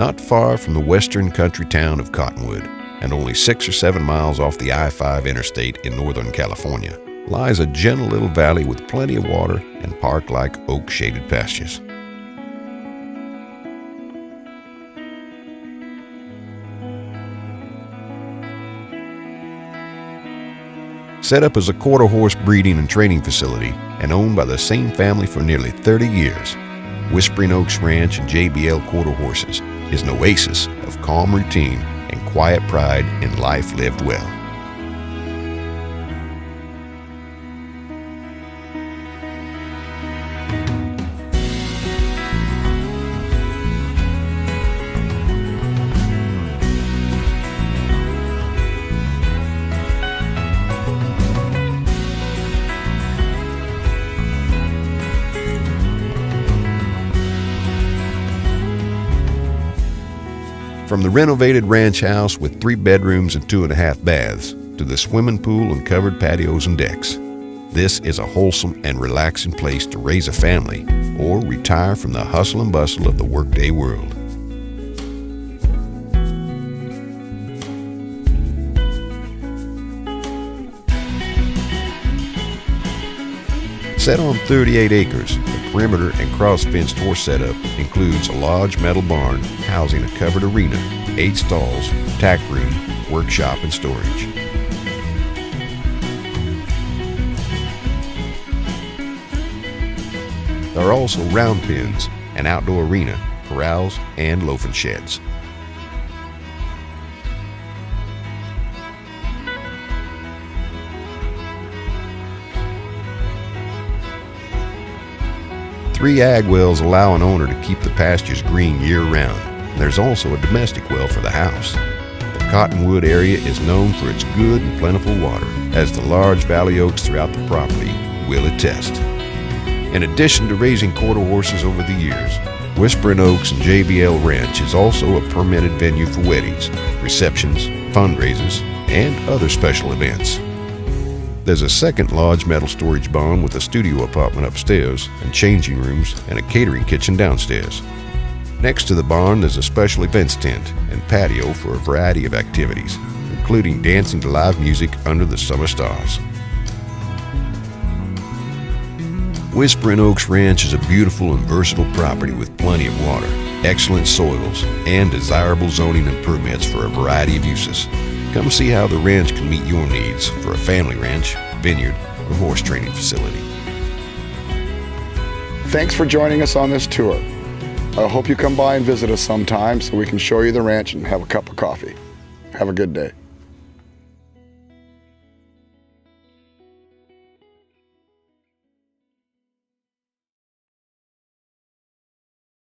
Not far from the western country town of Cottonwood, and only six or seven miles off the I 5 interstate in Northern California, lies a gentle little valley with plenty of water and park like oak shaded pastures. Set up as a quarter horse breeding and training facility and owned by the same family for nearly 30 years, Whispering Oaks Ranch and JBL Quarter Horses is an oasis of calm routine and quiet pride in life lived well. From the renovated ranch house with three bedrooms and two and a half baths to the swimming pool and covered patios and decks, this is a wholesome and relaxing place to raise a family or retire from the hustle and bustle of the workday world. Set on 38 acres, perimeter and cross-fenced horse setup includes a large metal barn housing a covered arena, eight stalls, tack room, workshop, and storage. There are also round pens, an outdoor arena, corrals, and loafing sheds. Three ag wells allow an owner to keep the pastures green year round. There's also a domestic well for the house. The Cottonwood area is known for its good and plentiful water, as the large valley oaks throughout the property will attest. In addition to raising quarter horses over the years, Whispering Oaks and JBL Ranch is also a permitted venue for weddings, receptions, fundraisers, and other special events. There's a second large metal storage barn with a studio apartment upstairs and changing rooms and a catering kitchen downstairs. Next to the barn, there's a special events tent and patio for a variety of activities, including dancing to live music under the summer stars. Whispering Oaks Ranch is a beautiful and versatile property with plenty of water, excellent soils, and desirable zoning and permits for a variety of uses. Come see how the ranch can meet your needs for a family ranch, vineyard, or horse training facility. Thanks for joining us on this tour. I hope you come by and visit us sometime so we can show you the ranch and have a cup of coffee. Have a good day.